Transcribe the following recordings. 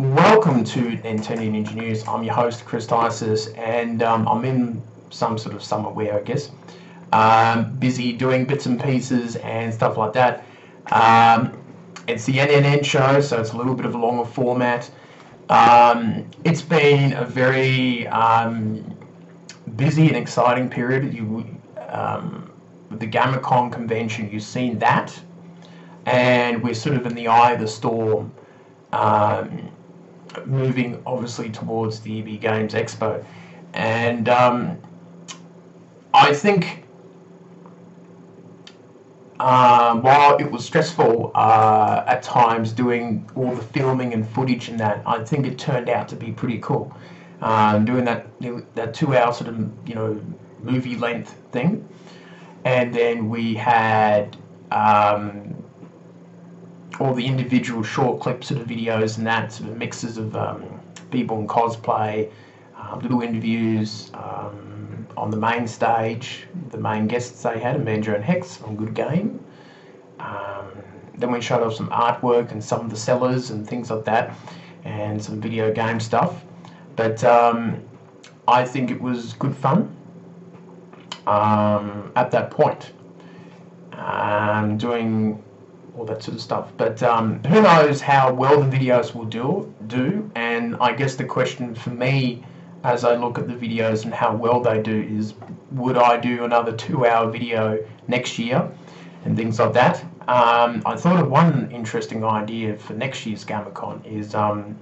Welcome to Nintendo Ninja News. I'm your host, Chris Dices, and um, I'm in some sort of summer wear, I guess. Um, busy doing bits and pieces and stuff like that. Um, it's the NNN show, so it's a little bit of a longer format. Um, it's been a very um, busy and exciting period. You, um, the GAMMA.CON convention, you've seen that, and we're sort of in the eye of the storm, um, moving obviously towards the EB Games Expo, and um, I think uh, while it was stressful uh, at times doing all the filming and footage and that, I think it turned out to be pretty cool. Um, doing that that two hour sort of you know movie length thing, and then we had um, all the individual short clips of the videos and that sort of mixes of um, people in cosplay, uh, little interviews um, on the main stage. The main guests they had, Amanda and Hex from Good Game. Um, then we showed off some artwork and some of the sellers and things like that, and some video game stuff. But um, I think it was good fun um, at that point. Um, doing all that sort of stuff. But um, who knows how well the videos will do, do. And I guess the question for me as I look at the videos and how well they do is would I do another two hour video next year and things like that. Um, I thought of one interesting idea for next year's GAMMA.CON is um,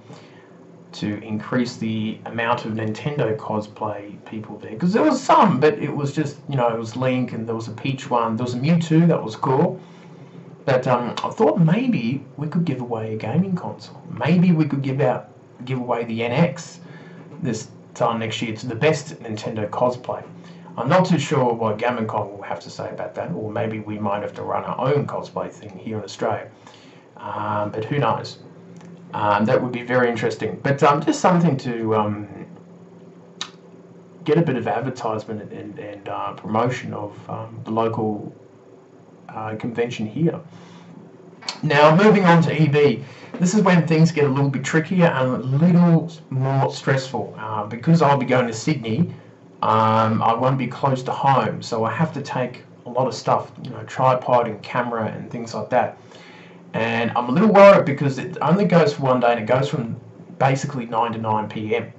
to increase the amount of Nintendo cosplay people there because there was some, but it was just you know it was Link and there was a Peach one, there was a Mewtwo that was cool. But um, I thought maybe we could give away a gaming console. Maybe we could give out give away the NX this time next year to the best Nintendo cosplay. I'm not too sure what GAMMA.CON will have to say about that, or maybe we might have to run our own cosplay thing here in Australia. Um, but who knows? Um, that would be very interesting. But um, just something to um, get a bit of advertisement and, and uh, promotion of um, the local uh, convention here. Now, moving on to EB, this is when things get a little bit trickier and a little more stressful. Uh, because I'll be going to Sydney, um, I won't be close to home, so I have to take a lot of stuff, you know, tripod and camera and things like that and I'm a little worried because it only goes for one day and it goes from basically 9 to 9 p.m.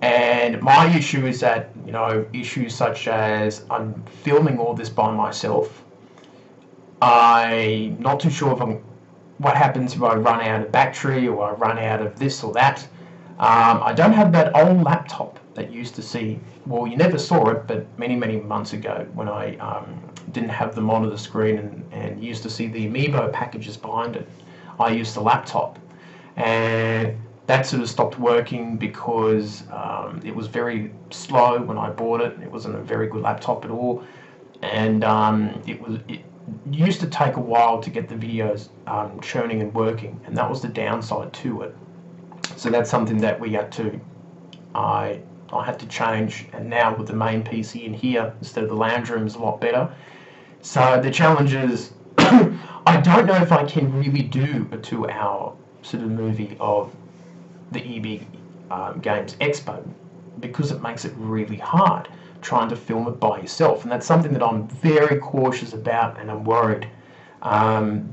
And my issue is that, you know, issues such as I'm filming all this by myself. I'm not too sure if I'm, what happens if I run out of battery or I run out of this or that. Um, I don't have that old laptop that used to see, well, you never saw it, but many, many months ago when I um, didn't have the monitor screen and, and used to see the Amiibo packages behind it. I used the laptop. And that sort of stopped working because um, it was very slow when I bought it. It wasn't a very good laptop at all. And um, it was it used to take a while to get the videos um, churning and working. And that was the downside to it. So that's something that we had to, I I had to change and now with the main PC in here instead of the lounge room is a lot better so the challenge is, I don't know if I can really do a two-hour sort of movie of the EB um, Games Expo because it makes it really hard trying to film it by yourself, and that's something that I'm very cautious about, and I'm worried um,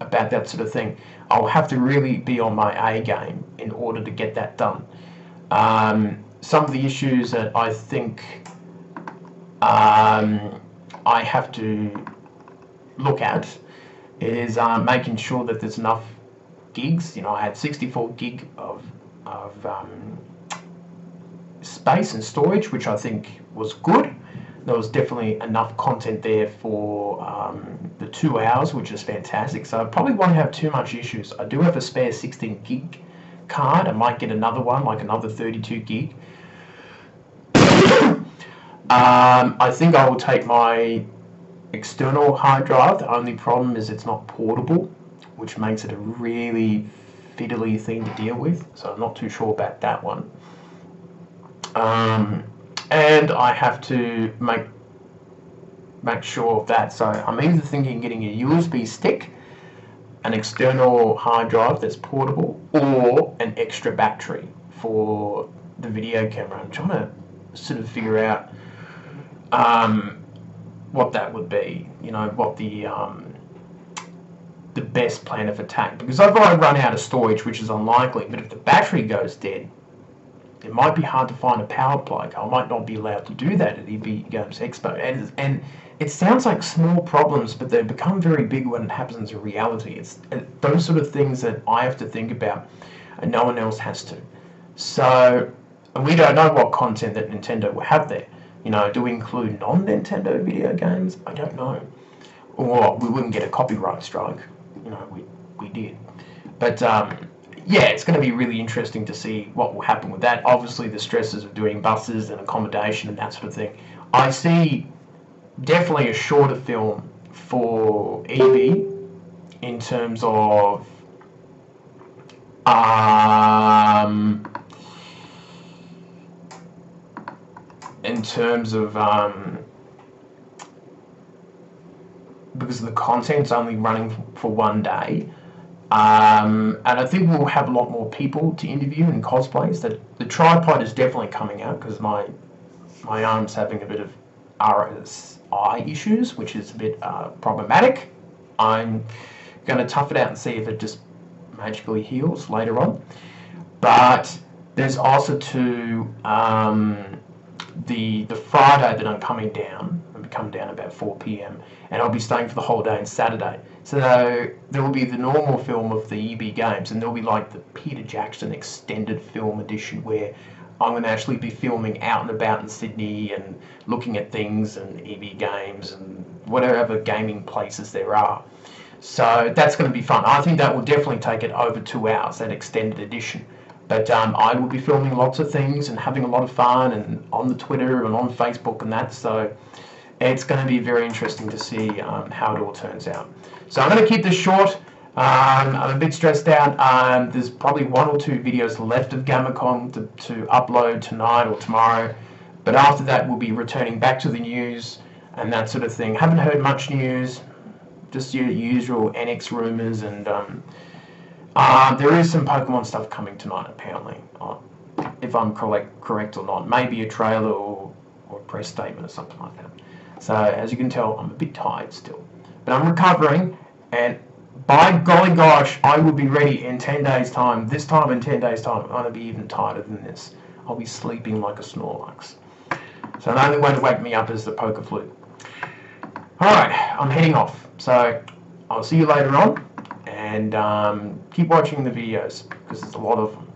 about that sort of thing. I'll have to really be on my A game in order to get that done. Um, some of the issues that I think um, I have to look at is um, making sure that there's enough gigs. You know, I had 64 gig of, of um, space and storage, which I think was good. There was definitely enough content there for um, the two hours, which is fantastic. So I probably won't have too much issues. I do have a spare 16 gig card. I might get another one, like another 32 gig. Um, I think I will take my external hard drive. The only problem is it's not portable, which makes it a really fiddly thing to deal with. So I'm not too sure about that one. Um, and I have to make make sure of that. So I'm either thinking getting a USB stick an external hard drive that's portable or an extra battery for the video camera. I'm trying to sort of figure out um, what that would be. You know, what the um, the best plan of attack. Because if I run out of storage, which is unlikely, but if the battery goes dead, it might be hard to find a power plug. I might not be allowed to do that at EB Games Expo. And, and it sounds like small problems, but they become very big when it happens in reality. It's those sort of things that I have to think about, and no one else has to. So we don't know what content that Nintendo will have there. You know, do we include non-Nintendo video games? I don't know. Or we wouldn't get a copyright strike. You know, we we did. But um, yeah, it's going to be really interesting to see what will happen with that. Obviously, the stresses of doing buses and accommodation and that sort of thing. I see definitely a shorter film for EB in terms of um, in terms of um, because the content's only running for one day. Um, and I think we'll have a lot more people to interview and cosplays. That the tripod is definitely coming out because my my arm's having a bit of RSI issues, which is a bit uh, problematic. I'm going to tough it out and see if it just magically heals later on. But there's also to um, the the Friday that I'm coming down. I'm come down about 4 p.m. and I'll be staying for the whole day on Saturday. So there will be the normal film of the EB games, and there'll be like the Peter Jackson extended film edition where I'm going to actually be filming out and about in Sydney and looking at things and EB games and whatever gaming places there are. So that's going to be fun. I think that will definitely take it over two hours, that extended edition. But um, I will be filming lots of things and having a lot of fun and on the Twitter and on Facebook and that. So it's going to be very interesting to see um, how it all turns out. So I'm going to keep this short. Um, I'm a bit stressed out. Um, there's probably one or two videos left of GAMMA.CON to, to upload tonight or tomorrow. But after that, we'll be returning back to the news and that sort of thing. Haven't heard much news, just your usual NX rumors and um, uh, there is some Pokemon stuff coming tonight, apparently. Uh, if I'm correct, correct or not. Maybe a trailer or, or a press statement or something like that. So, as you can tell, I'm a bit tired still. But I'm recovering, and by golly gosh, I will be ready in 10 days' time. This time in 10 days' time, I'm going to be even tighter than this. I'll be sleeping like a Snorlax. So the only way to wake me up is the Poké Flute. Alright, I'm heading off. So I'll see you later on and um, keep watching the videos because there's a lot of them.